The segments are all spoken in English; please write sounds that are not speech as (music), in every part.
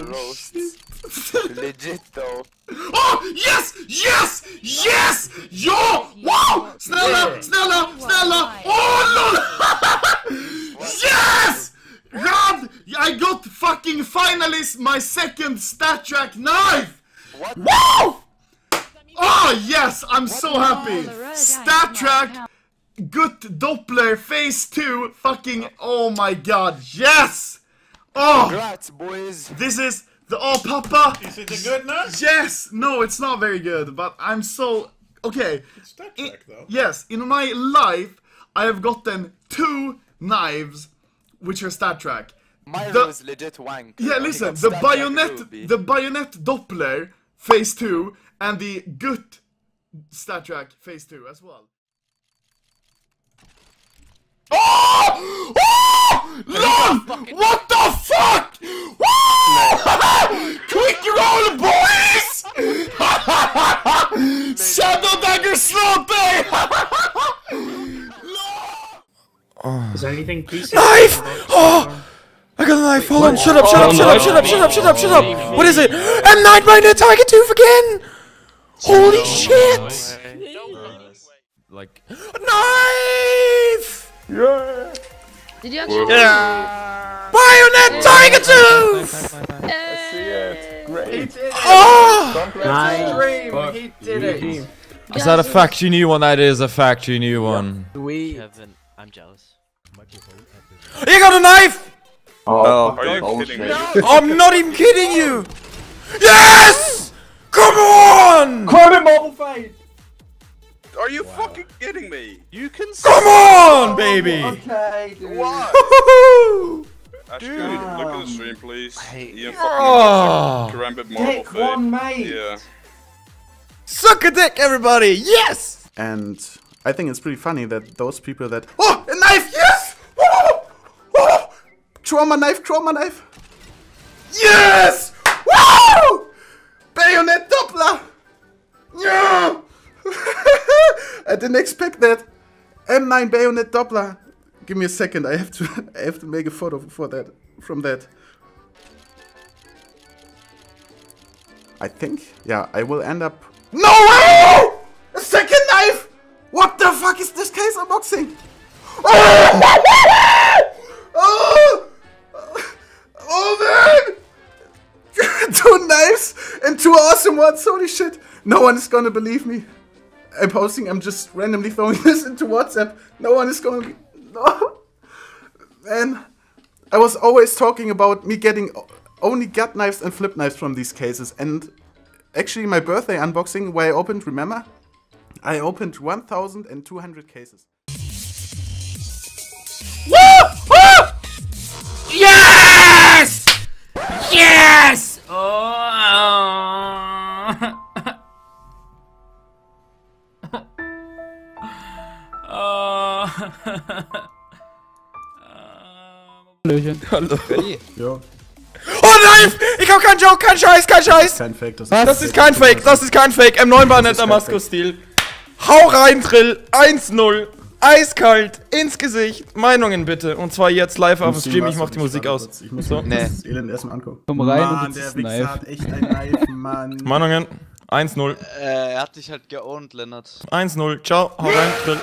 roast. (laughs) Legit though. Oh, yes! Yes! Yes! Yo! Wow! Snälla, snälla, snälla! Oh, lol! (laughs) yes! God! I got fucking finally my second StatTrak knife! What? Wow! Oh, yes! I'm so happy! StatTrak, good Doppler, phase 2, fucking, oh my god, yes! Oh! Congrats, boys. This is the oh papa. Is it a good knife? Yes. No, it's not very good, but I'm so okay. Stat I- track though. yes, in my life, I have gotten two knives, which are Star Trek. Mine The- was legit wank. Yeah, I listen, the stabbed like a bayonet, the bayonet Doppler phase two, and the gut Star Trek phase two as well. Oh! Oh! LOL! What the fuck? Woo! Quick roll, boys! Shadow Dagger Slaughter! Is there anything PC? Knife! Oh. oh! I got a knife. Hold on. Shut up, shut up, shut up, shut up, shut up, shut up, shut up. What is it? M9 Magnet Target 2 again! Holy shit! Like. Knife! Yeah. Did you actually? Yeah. Bayonet Tiger Tooth! Great. Oh! Nice. He did it. Is that a factory new one? That is a factory new one. We. Kevin, I'm jealous. You got a knife! Oh, oh, oh Are you bullshit. kidding me? I'm not even kidding you! Yes! Come on! Call him mobile fight. Are you fucking kidding me? You can. Come on, baby! Okay, dude. What? Woohoo! (laughs) Ash, can you look at the stream, please? Ian Oh. fucking Karambit ah. Marble Take one, mate. Yeah. Suck a dick, everybody! Yes! And I think it's pretty funny that those people that oh a knife yes Woo! Woo! trauma knife trauma knife yes Woo! bayonet Doppler yeah (laughs) I didn't expect that M9 bayonet Doppler give me a second I have to (laughs) I have to make a photo for that from that I think yeah I will end up no way a second knife what the fuck is this case unboxing? Oh! Oh! Oh man! (laughs) two knives and two awesome ones, holy shit! No one is gonna believe me. I'm posting, I'm just randomly throwing (laughs) this into WhatsApp. No one is gonna be. (laughs) No! Man, I was always talking about me getting only gut knives and flip knives from these cases, and actually, my birthday unboxing where I opened, remember? I opened 1,200 cases. Yes! Yes! Oh. (laughs) Oh (laughs) (laughs) nein! Ich hab keinen Joke, kein Scheiß, kein Scheiß! Kein Fake, das Das ist kein Fake, das ist kein Fake. M9 war nicht Damaskus-Stil. Hau rein, Trill. 1-0. Eiskalt. Ins Gesicht. Meinungen bitte. Und zwar jetzt live auf dem Stream. Ich mach die Musik aus. Ich muss So. mir das Elend erstmal angucken. Komm rein Mann, und der Wichser hat echt ein Knife, Mann. Meinungen. 1-0. Äh, er hat dich halt geowned, Lennart. 1-0. Ciao. Hau rein, Trill.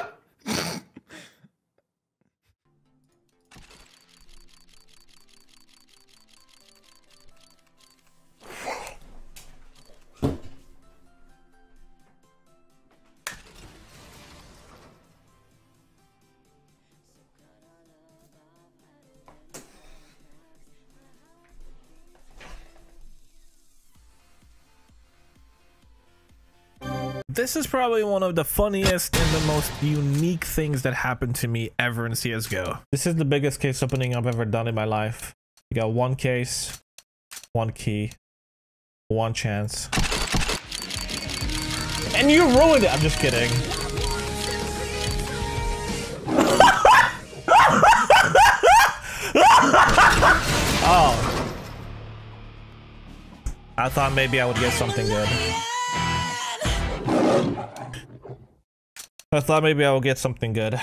This is probably one of the funniest and the most unique things that happened to me ever in CSGO. This is the biggest case opening I've ever done in my life. You got one case, one key, one chance. And you ruined it! I'm just kidding. (laughs) oh. I thought maybe I would get something good. I thought maybe I would get something good.